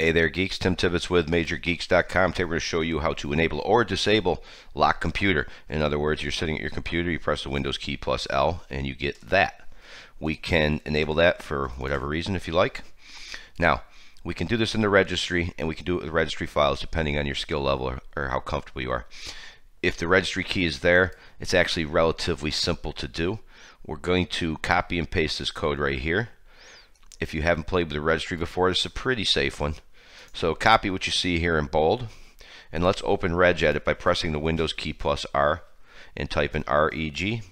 Hey there, geeks. Tim Tibbetts with MajorGeeks.com. Today we're going to show you how to enable or disable lock computer. In other words, you're sitting at your computer, you press the Windows key plus L, and you get that. We can enable that for whatever reason if you like. Now, we can do this in the registry, and we can do it with registry files depending on your skill level or, or how comfortable you are. If the registry key is there, it's actually relatively simple to do. We're going to copy and paste this code right here. If you haven't played with the registry before, it's a pretty safe one. So copy what you see here in bold. And let's open regedit by pressing the Windows key plus R and type in R-E-G-E-D-I-T.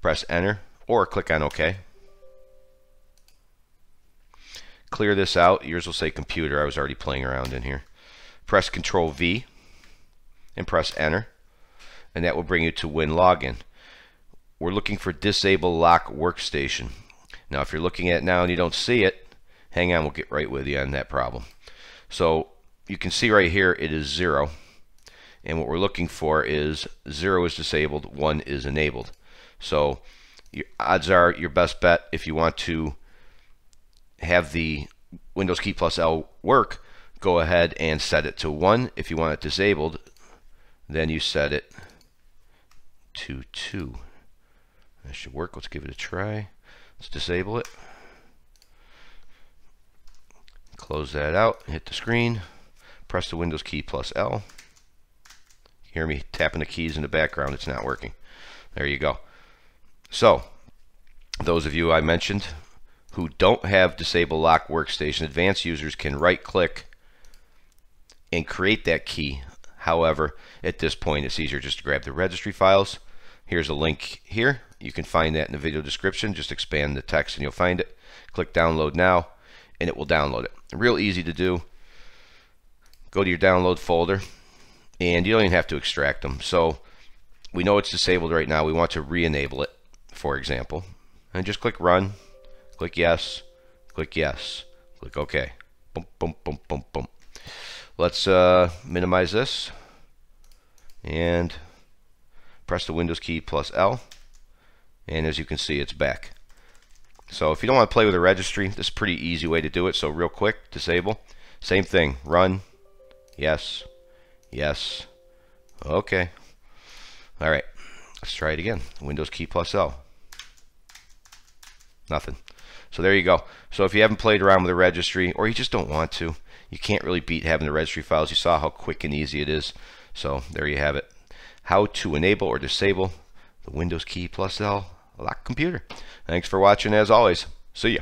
Press enter or click on OK. Clear this out. Yours will say computer. I was already playing around in here. Press Control V and press enter. And that will bring you to Winlogon. We're looking for Disable Lock Workstation. Now if you're looking at it now and you don't see it, hang on, we'll get right with you on that problem. So you can see right here it is 0. And what we're looking for is 0 is disabled, 1 is enabled. So your odds are your best bet if you want to have the Windows key plus L work, go ahead and set it to 1. If you want it disabled, then you set it to 2. That should work. Let's give it a try. Let's disable it. Close that out, hit the screen, press the Windows key plus L. Hear me tapping the keys in the background, it's not working. There you go. So, those of you I mentioned who don't have Disable Lock Workstation, advanced users can right click and create that key. However, at this point it's easier just to grab the registry files. Here's a link here. You can find that in the video description. Just expand the text and you'll find it. Click download now and it will download it. Real easy to do. Go to your download folder and you don't even have to extract them. So we know it's disabled right now. We want to re-enable it, for example. And just click run, click yes, click yes, click OK. Boom, boom, boom, boom, boom. Let's uh, minimize this and press the Windows key plus L. And as you can see, it's back. So if you don't want to play with a registry, this is a pretty easy way to do it. So real quick, disable. Same thing, run, yes, yes, okay. All right, let's try it again. Windows key plus L. Nothing. So there you go. So if you haven't played around with a registry, or you just don't want to, you can't really beat having the registry files. You saw how quick and easy it is. So there you have it. How to enable or disable the Windows key plus L lock computer. Thanks for watching as always. See ya.